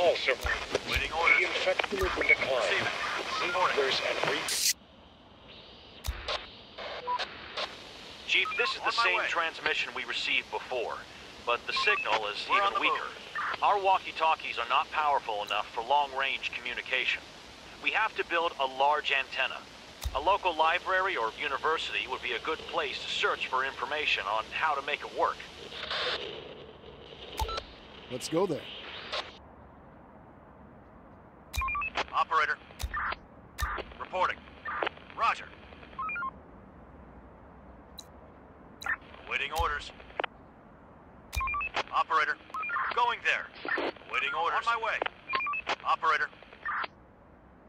all survived. Waiting The orders. infection is in decline. Receiving. Reporting. And re- Chief, this is On the same way. transmission we received before, but the signal is We're even the weaker. Our walkie-talkies are not powerful enough for long-range communication. We have to build a large antenna. A local library or university would be a good place to search for information on how to make it work. Let's go there. Operator. Reporting. Roger. Waiting orders. Operator. Going there. Waiting orders. On my way. Operator.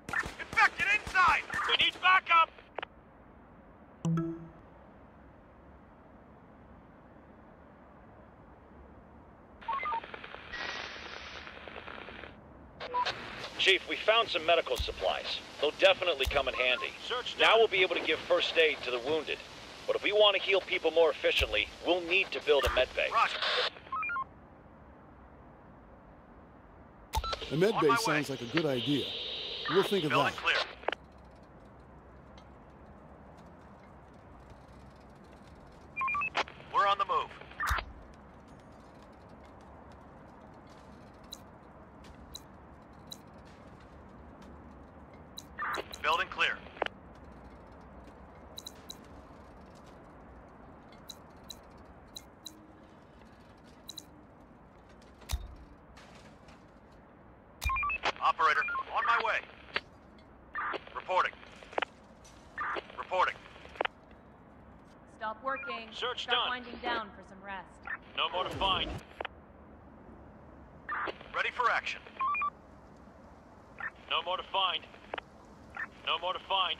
Infected inside! We need backup! Chief, we found some medical supplies. They'll definitely come in handy. Search Now we'll be able to give first aid to the wounded. But if we want to heal people more efficiently, we'll need to build a med bay. Roger. A med On bay sounds like a good idea. We'll think of Building that. clear. We're on the move. Building clear. Operator, on my way. Reporting. Reporting. Stop working. Search Start done. winding down for some rest. No more to find. Ready for action. No more to find. No more to find.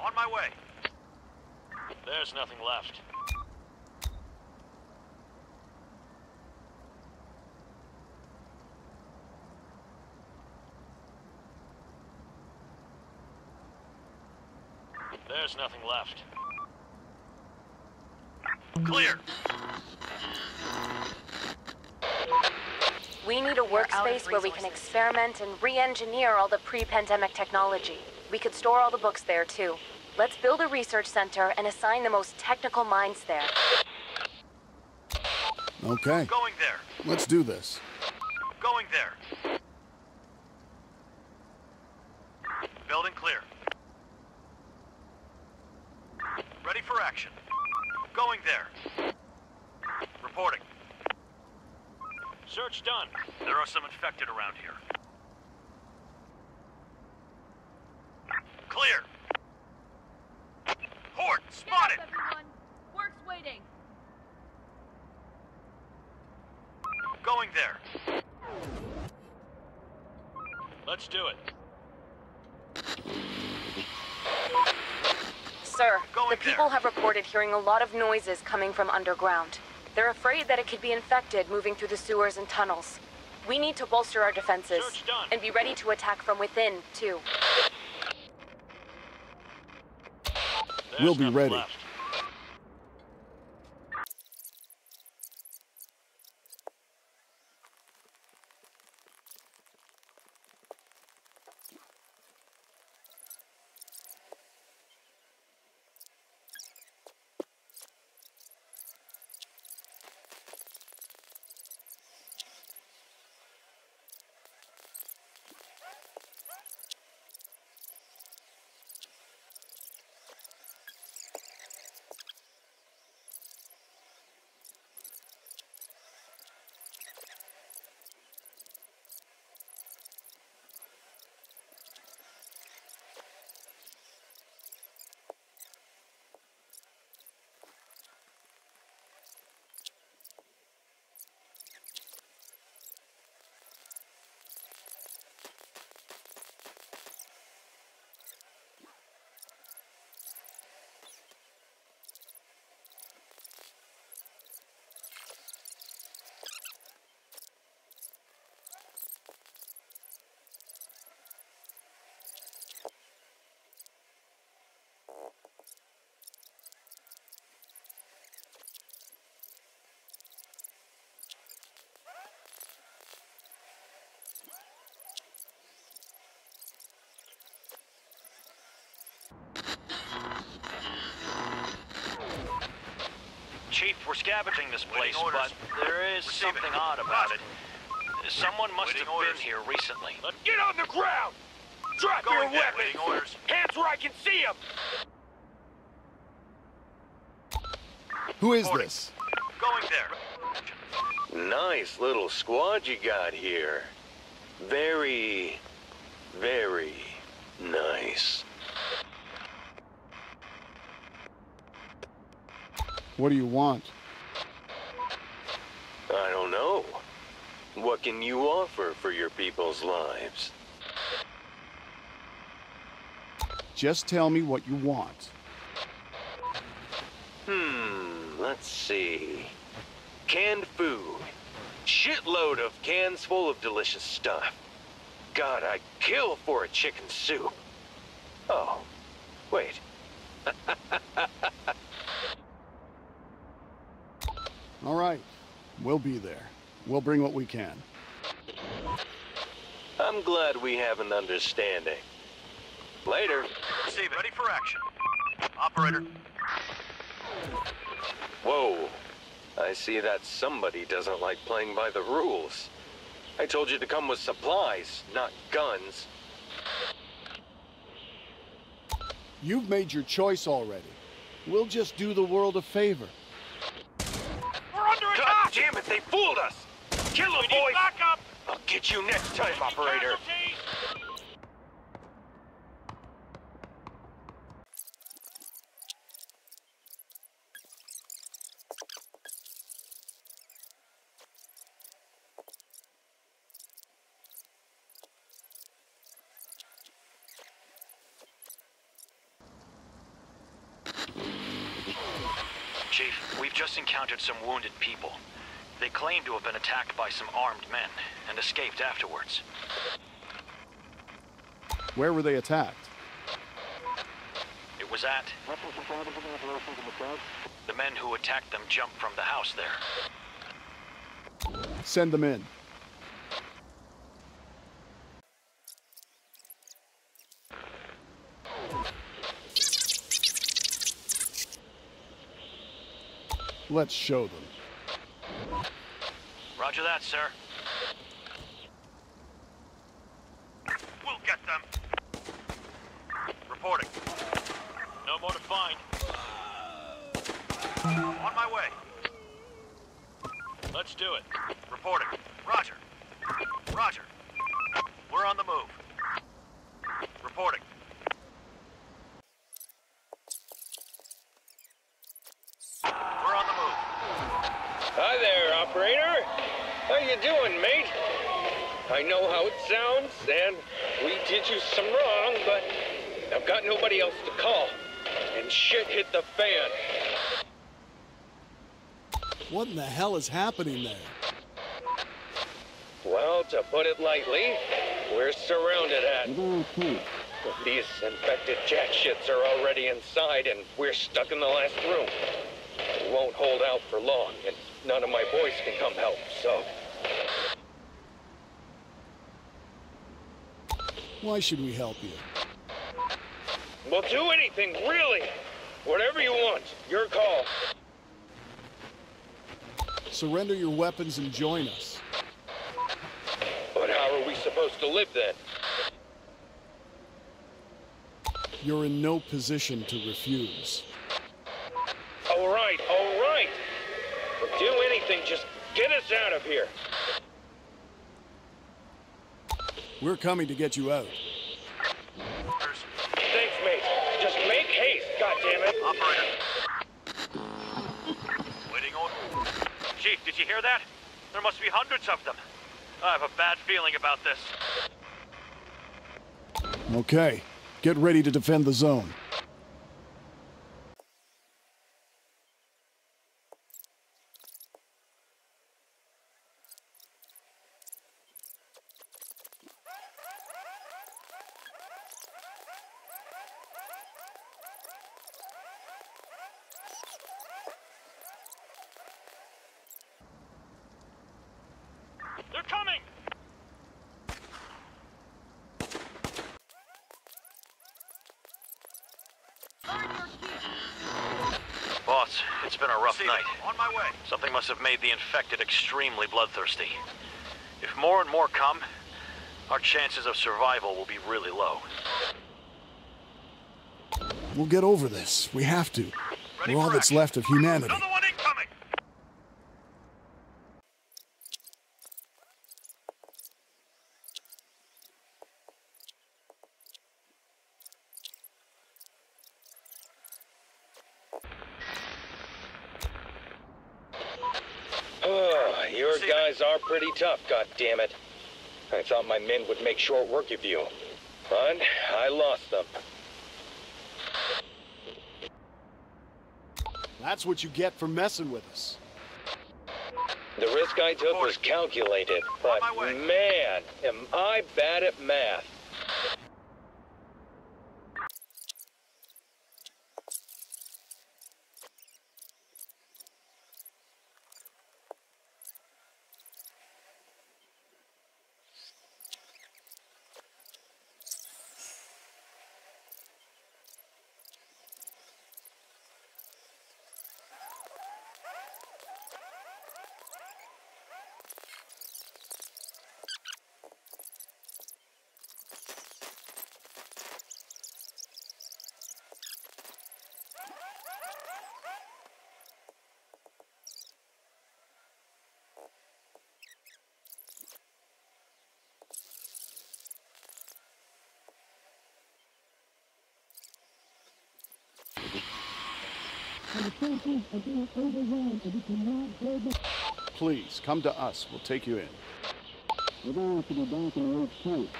On my way. There's nothing left. There's nothing left. Clear. We need a We're out of workspace where we can experiment and re-engineer all the pre-pandemic technology. We could store all the books there too. Let's build a research center and assign the most technical minds there. Okay, Going there. let's do this. Going there. Building clear. Ready for action. Going there. Reporting. Search done. There are some infected around here. Clear. Horde, spotted. up, everyone. Work's waiting. Going there. Let's do it. Sir, Going the people there. have reported hearing a lot of noises coming from underground. They're afraid that it could be infected moving through the sewers and tunnels. We need to bolster our defenses and be ready to attack from within, too. There's We'll be ready. left. Chief, we're scavenging this place, but there is Receive it. something odd about it. Someone must Waiting have orders. been here recently. Get on the ground! Drop Going your there, weapons! waiting orders. Hands where I can see them! Who is Reporting. this? Going there. Nice little squad you got here. Very, very nice. What do you want? I don't know. What can you offer for your people's lives? Just tell me what you want. Hmm, let's see. Canned food. Shitload of cans full of delicious stuff. God, I'd kill for a chicken soup. Oh, wait. All right. We'll be there. We'll bring what we can. I'm glad we have an understanding. Later. Receive it. Ready for action. Operator. Whoa. I see that somebody doesn't like playing by the rules. I told you to come with supplies, not guns. You've made your choice already. We'll just do the world a favor. We're under God attack! Damn it, they fooled us! Kill them, boys! backup! I'll get you next time, operator. Casualties! Chief, we've just encountered some wounded people. They claim to have been attacked by some armed men and escaped afterwards. Where were they attacked? It was at... The men who attacked them jumped from the house there. Send them in. Let's show them. Roger that, sir. We'll get them. Reporting. No more to find. On my way. Let's do it. Reporting. Roger. Roger. We're on the move. Reporting. We're on the move. Hi there, operator. How you doing, mate? I know how it sounds, and we did you some wrong, but I've got nobody else to call. And shit hit the fan. What in the hell is happening there? Well, to put it lightly, we're surrounded at. These infected jack shits are already inside, and we're stuck in the last room. We won't hold out for long, and none of my boys can come help, so. Why should we help you? We'll do anything, really! Whatever you want, your call. Surrender your weapons and join us. But how are we supposed to live then? You're in no position to refuse. All right, all right! We'll do anything, just get us out of here. We're coming to get you out. Thanks, mate. Just make haste, goddammit. Operator. Waiting order. Chief, did you hear that? There must be hundreds of them. I have a bad feeling about this. Okay. Get ready to defend the zone. They're coming! Boss, It's been a rough Receiving. night. On my way. Something must have made the infected extremely bloodthirsty. If more and more come, our chances of survival will be really low. We'll get over this. We have to. Ready We're all that's action. left of humanity. Another one incoming. Oh, your Receiving. guys are pretty tough, goddammit. I thought my men would make short work of you. But I lost them. That's what you get for messing with us. The risk I took was calculated, but man, am I bad at math. Please, come to us. We'll take you in. We're going to be back in Lake City.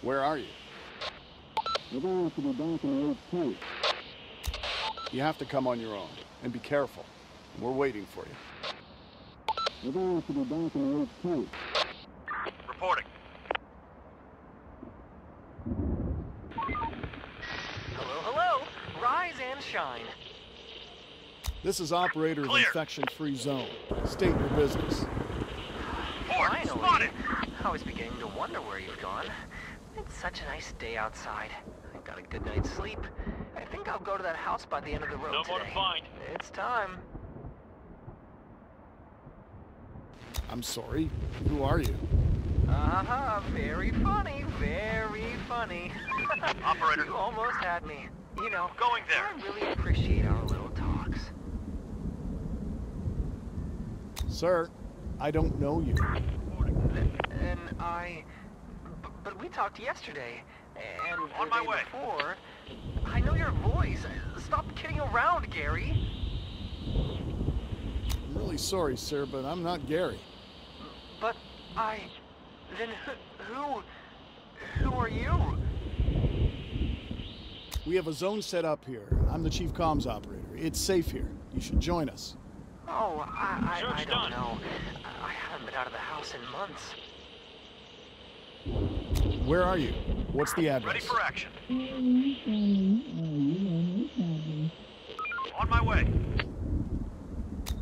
Where are you? We're going to be back in Lake City. You have to come on your own. And be careful. We're waiting for you. We're going to be back in Lake Reporting. Hello, hello. Rise and shine. This is operator of Clear. infection-free zone. State your business. Port. Finally. Spotted. I was beginning to wonder where you've gone. It's such a nice day outside. I got a good night's sleep. I think I'll go to that house by the end of the road No more to find. It's time. I'm sorry. Who are you? Uh-huh. Very funny. Very funny. Operator. You almost had me. You know, Going there. I really appreciate our little talks. Sir, I don't know you. And I... b- But we talked yesterday, and On my way. before. I know your voice. Stop kidding around, Gary. I'm really sorry, sir, but I'm not Gary. But I... Then who... Who, who are you? We have a zone set up here. I'm the chief comms operator. It's safe here. You should join us. Oh, I, I, I don't done. know. I haven't been out of the house in months. Where are you? What's the address? Ready for action. On my way.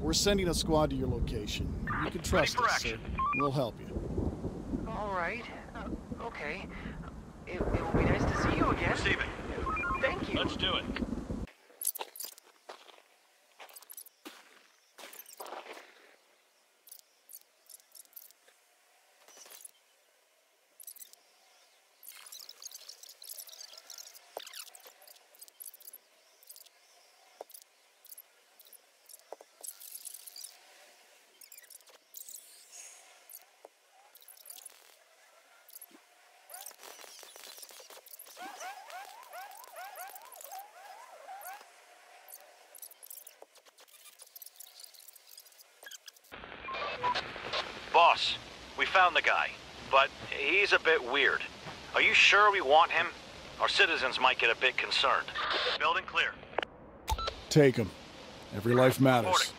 We're sending a squad to your location. You can trust us, sir. We'll help you. All right. Uh, okay. It, it will be nice to see you again. Receiving. Thank you. Let's do it. The guy, but he's a bit weird. Are you sure we want him? Our citizens might get a bit concerned. Building clear. Take him. Every life matters. Reporting.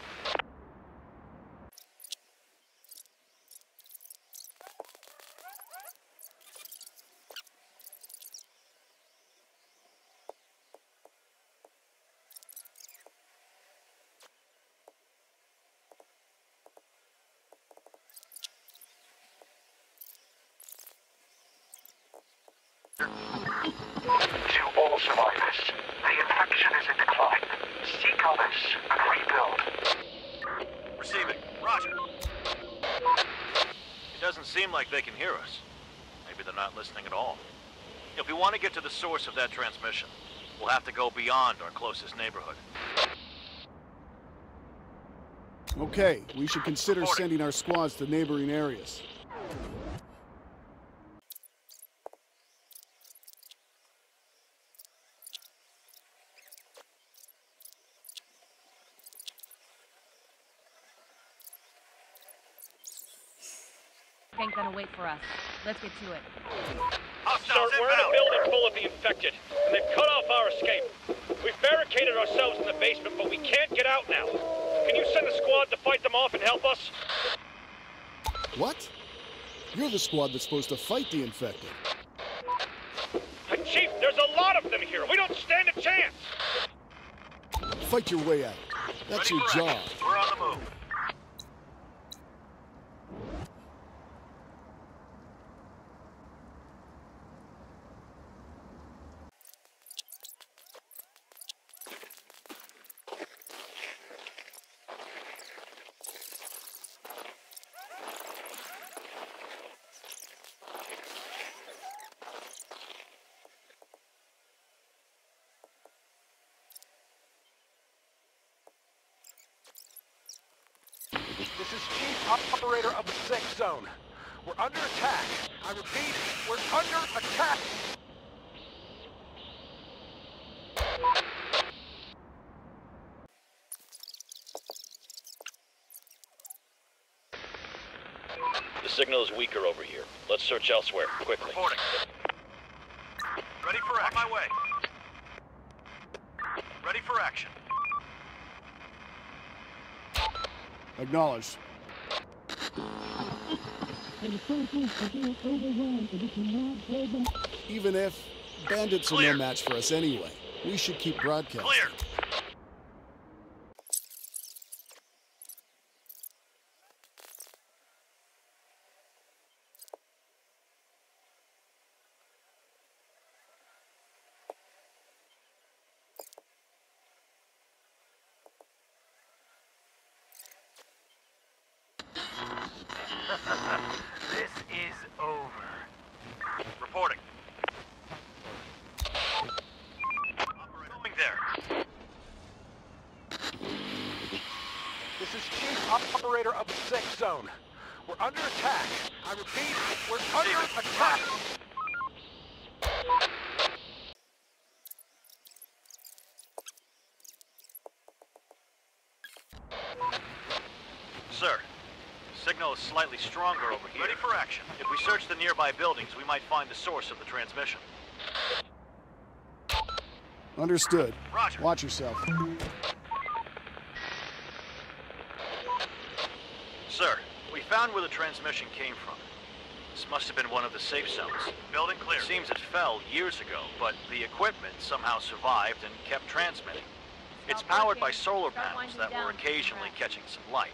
To all survivors, the infection is in decline. See colors. Agree build. Receiving. Roger. It doesn't seem like they can hear us. Maybe they're not listening at all. If we want to get to the source of that transmission, we'll have to go beyond our closest neighborhood. Okay, we should consider Reporting. sending our squads to neighboring areas. Ain't gonna wait for us. Let's get to it. Hostiles Sir, we're in a building full of the infected, and they've cut off our escape. We've barricaded ourselves in the basement, but we can't get out now. Can you send a squad to fight them off and help us? What? You're the squad that's supposed to fight the infected. Uh, Chief, there's a lot of them here. We don't stand a chance. Fight your way out. That's Ready your job. action. We're on the move. This is Chief Operator of the Safe Zone. We're under attack. I repeat, we're under attack. The signal is weaker over here. Let's search elsewhere, quickly. Reporting. Ready for action. On my way. Ready for action. Acknowledged. Even if bandits are no match for us anyway, we should keep broadcasting. Clear. This is over. Reporting. Operator. Going there. This is Chief Operator of the Safe Zone. We're under attack. I repeat, we're under attack. Sir, signal slightly stronger over here. Ready for action. If we search the nearby buildings, we might find the source of the transmission. Understood. Roger. Watch yourself. Sir, we found where the transmission came from. This must have been one of the safe zones. Building clear. It seems it fell years ago, but the equipment somehow survived and kept transmitting. It's powered by solar panels that were occasionally catching some light.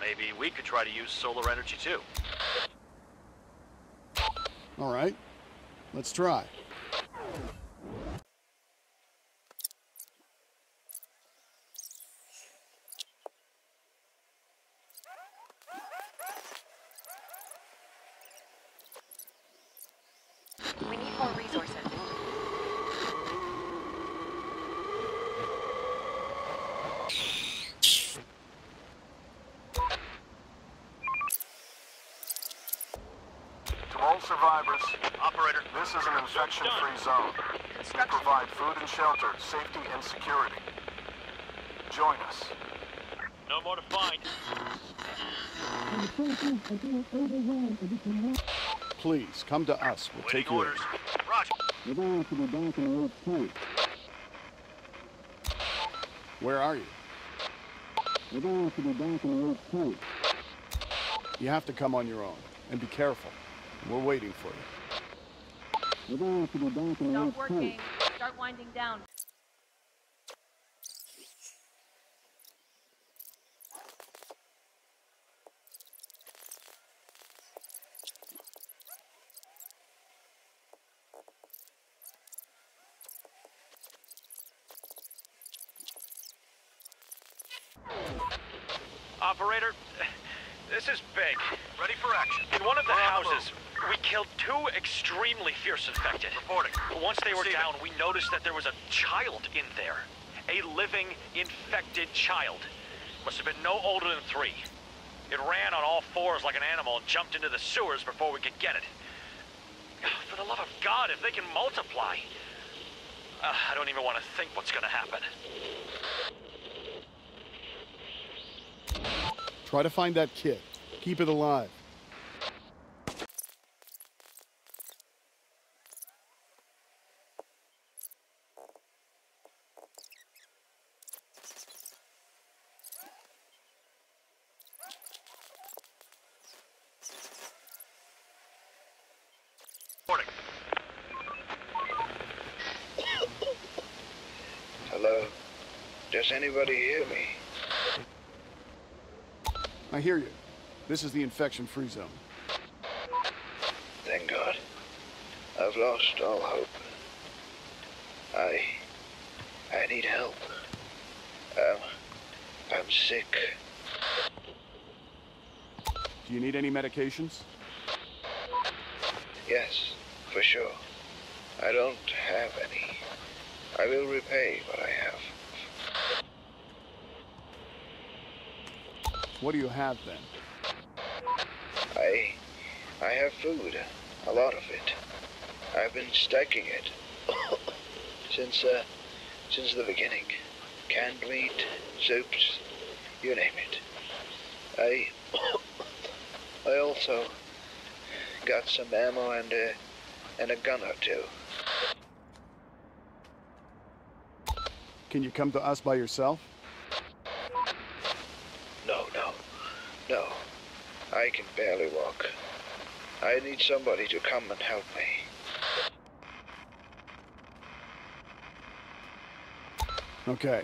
Maybe we could try to use solar energy too. All right. Let's try. We need more resources. To all survivors, Operator. this is an infection-free zone. We provide food and shelter, safety and security. Join us. No more to find. Please, come to us. We'll Waiting take you in. orders. Roger. Where are you? You have to come on your own. And be careful. We're waiting for you. Stop working. Start winding down. Operator, this is big. Ready for action. In one of the We're on the houses, we killed two extremely fierce infected. Reporting. Once they were Receiving. down, we noticed that there was a child in there. A living, infected child. Must have been no older than three. It ran on all fours like an animal and jumped into the sewers before we could get it. For the love of God, if they can multiply. Uh, I don't even want to think what's gonna happen. Try to find that kid. Keep it alive. Reporting. Hello? Does anybody hear me? I hear you. This is the infection-free zone. Thank God. I've lost all hope. I... I need help. Um, I'm sick. Do you need any medications? Yes, for sure. I don't have any. I will repay what I have. What do you have then? I... Have food. A lot of it. I've been stacking it. since, uh, since the beginning. Canned meat, soups, you name it. I... I also got some ammo and a, and a gun or two. Can you come to us by yourself? No, no, no. I can barely walk. I need somebody to come and help me. Okay.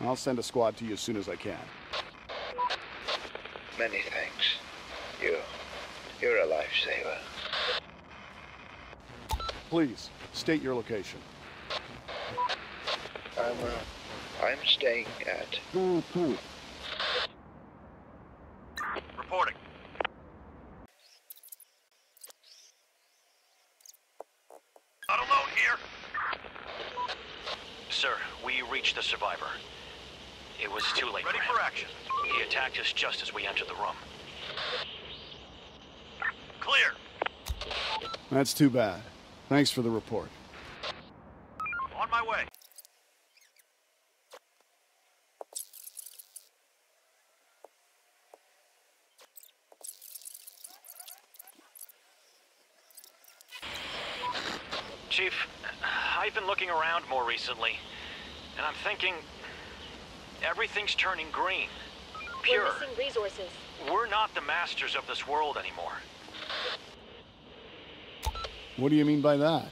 I'll send a squad to you as soon as I can. Many thanks. You, you're a lifesaver. Please, state your location. I'm, uh, I'm staying at. Reporting. Not alone here. Sir, we reached the survivor. It was too late Ready for him. for action. He attacked us just as we entered the room. Clear. That's too bad. Thanks for the report. On my way. Chief, I've been looking around more recently, and I'm thinking everything's turning green. Pure. We're missing resources. We're not the masters of this world anymore. What do you mean by that?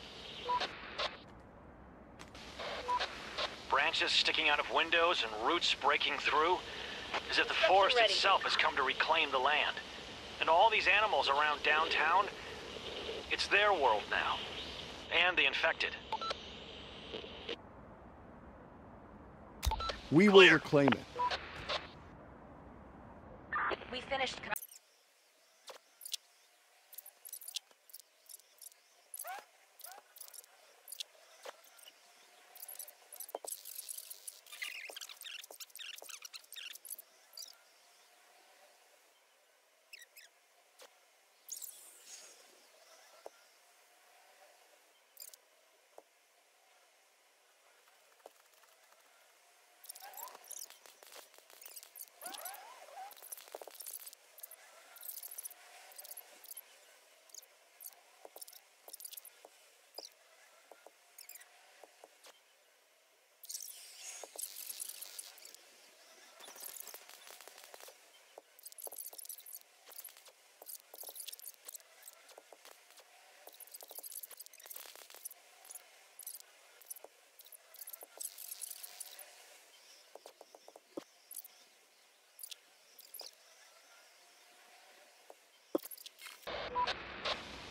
Branches sticking out of windows and roots breaking through, as if the forest itself has come to reclaim the land. And all these animals around downtown, it's their world now. And the infected. We will Clear. reclaim it. We finished.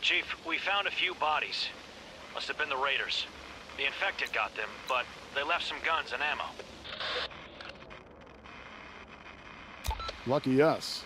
Chief, we found a few bodies. Must have been the raiders. The infected got them, but they left some guns and ammo. Lucky us.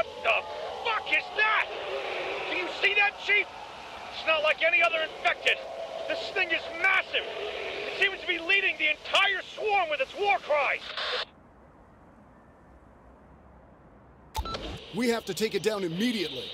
What the fuck is that? Do you see that, Chief? It's not like any other infected. This thing is massive. It seems to be leading the entire swarm with its war cries. We have to take it down immediately.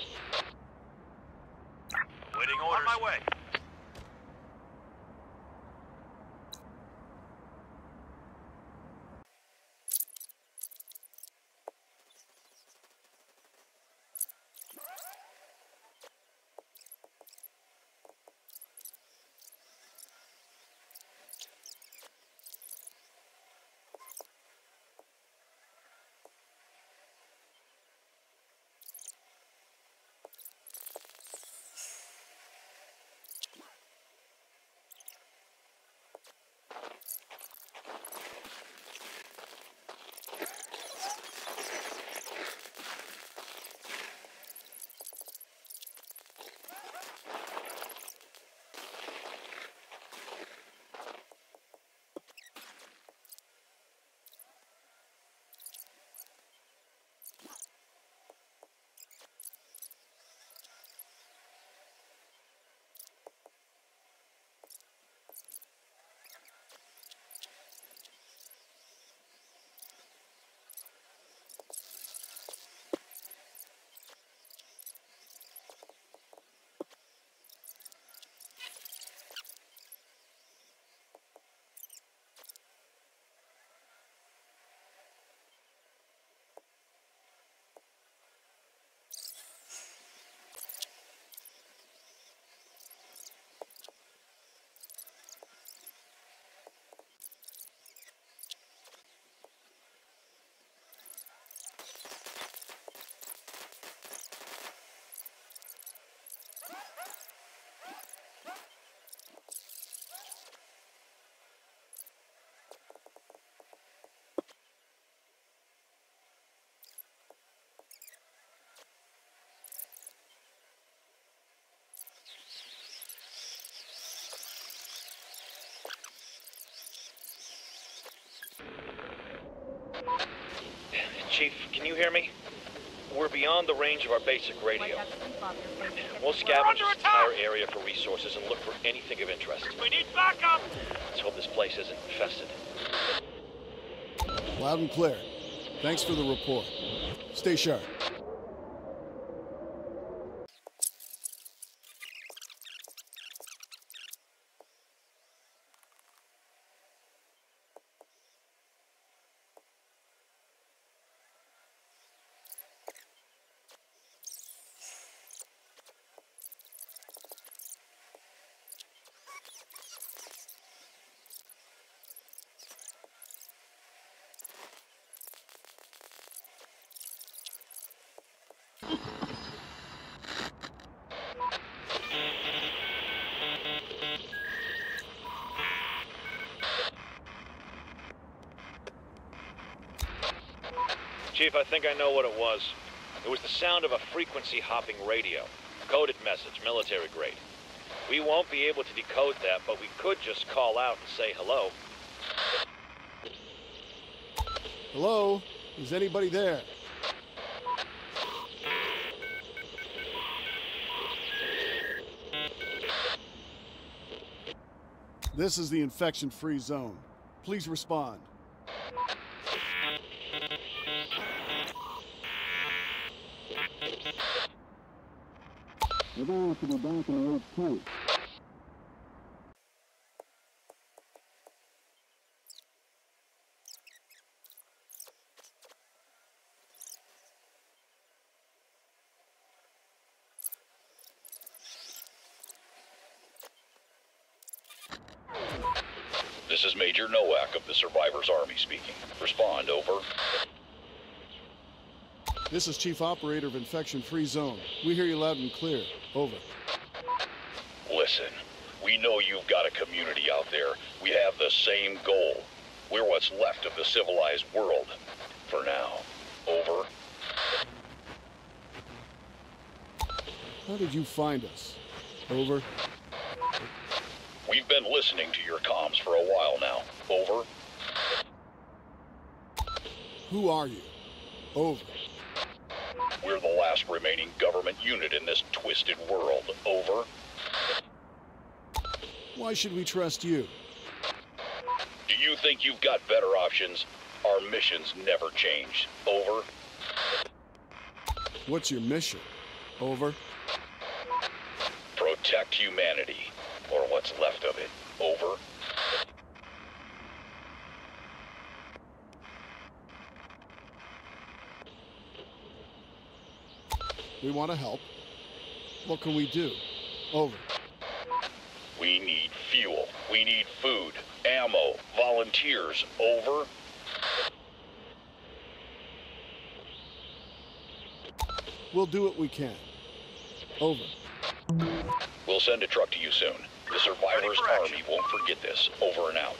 Chief, can you hear me? We're beyond the range of our basic radio. We'll scavenge this entire area for resources and look for anything of interest. We need backup! Let's hope this place isn't infested. Loud and clear. Thanks for the report. Stay sharp. Chief, I think I know what it was. It was the sound of a frequency hopping radio. Coded message, military grade. We won't be able to decode that, but we could just call out and say hello. Hello? Is anybody there? This is the infection-free zone. Please respond. We're going to be back in HQ. This is Major Nowak of the Survivors Army speaking. Respond, over. This is Chief Operator of Infection-Free Zone. We hear you loud and clear. Over. Listen, we know you've got a community out there. We have the same goal. We're what's left of the civilized world. For now. Over. How did you find us? Over. We've been listening to your comms for a while now. Over. Who are you? Over. We're the last remaining government unit in this twisted world. Over. Why should we trust you? Do you think you've got better options? Our missions never change. Over. What's your mission? Over. Protect humanity. Or what's left of it. Over. We want to help. What can we do? Over. We need fuel. We need food, ammo, volunteers. Over. We'll do what we can. Over. We'll send a truck to you soon. The Survivors Army won't forget this. Over and out.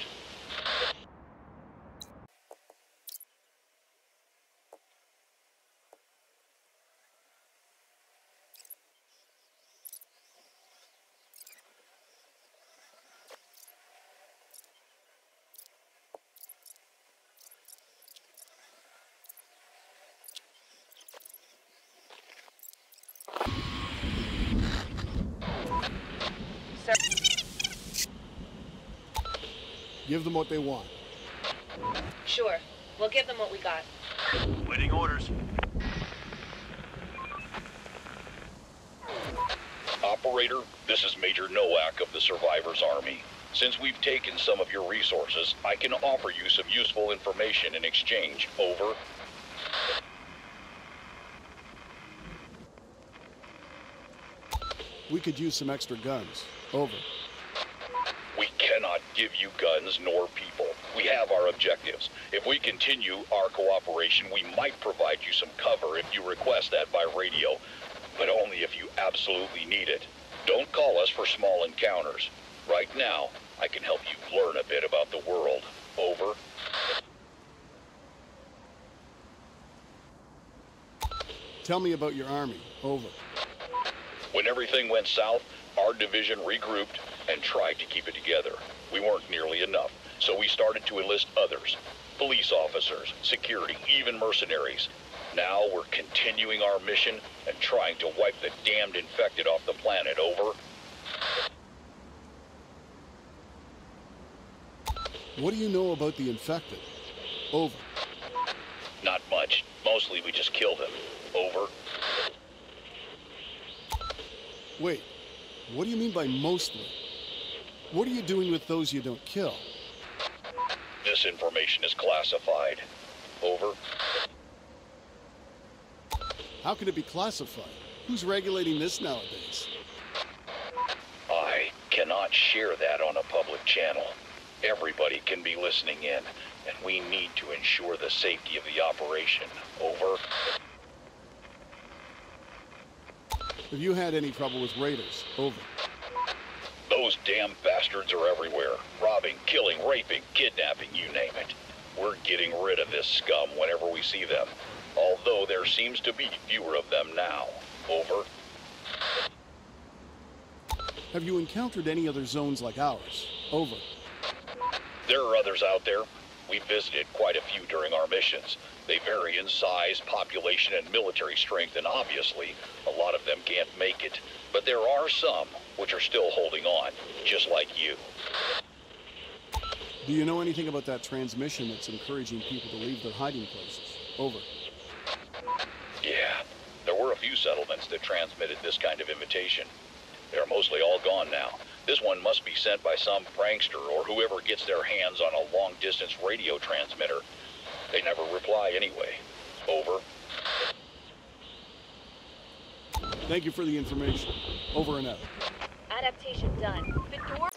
Sir. Give them what they want. Sure. We'll give them what we got. Waiting orders. Operator, this is Major Nowak of the Survivors Army. Since we've taken some of your resources, I can offer you some useful information in exchange. Over. We could use some extra guns. Over. Give you guns nor people. We have our objectives. If we continue our cooperation, we might provide you some cover if you request that by radio, but only if you absolutely need it. Don't call us for small encounters. Right now, I can help you learn a bit about the world. Over. Tell me about your army. Over. When everything went south, our division regrouped and tried to keep it together. We weren't nearly enough, so we started to enlist others. Police officers, security, even mercenaries. Now we're continuing our mission and trying to wipe the damned infected off the planet. Over. What do you know about the infected? Over. Not much. Mostly we just kill them. Over. Wait. What do you mean by mostly? What are you doing with those you don't kill? This information is classified. Over. How can it be classified? Who's regulating this nowadays? I cannot share that on a public channel. Everybody can be listening in, and we need to ensure the safety of the operation. Over. Have you had any trouble with raiders? Over. Those damn bastards are everywhere. Robbing, killing, raping, kidnapping, you name it. We're getting rid of this scum whenever we see them. Although there seems to be fewer of them now. Over. Have you encountered any other zones like ours? Over. There are others out there. We visited quite a few during our missions. They vary in size, population, and military strength, and obviously, a lot of them can't make it. But there are some which are still holding on, just like you. Do you know anything about that transmission that's encouraging people to leave their hiding places? Over. Yeah, there were a few settlements that transmitted this kind of invitation. They're mostly all gone now. This one must be sent by some prankster or whoever gets their hands on a long-distance radio transmitter. They never reply anyway. Over. Thank you for the information. Over and out. Adaptation done. The door.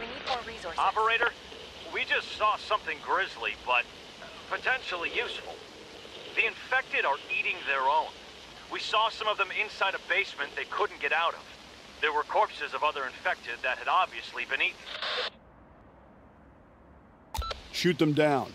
We need more resources. Operator, we just saw something grisly, but potentially useful. The infected are eating their own. We saw some of them inside a basement they couldn't get out of. There were corpses of other infected that had obviously been eaten. Shoot them down.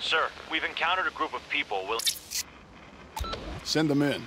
Sir, we've encountered a group of people will... Send them in.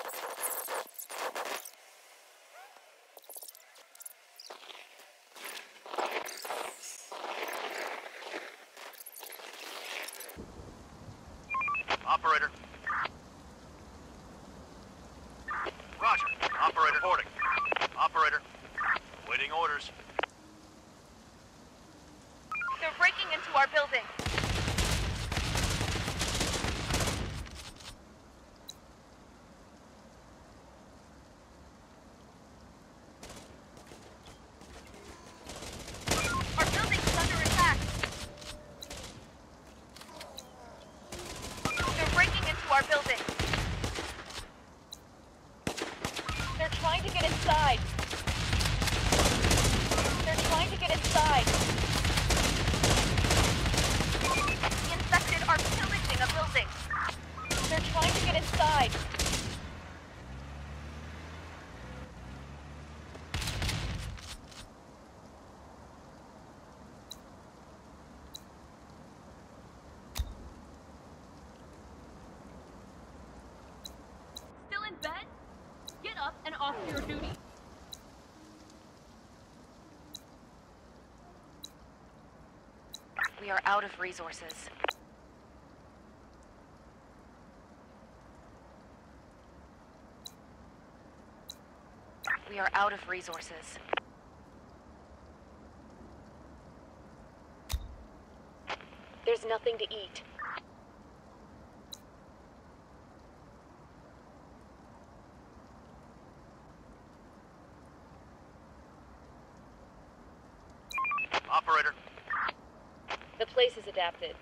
out of resources. We are out of resources. There's nothing to eat. adapted.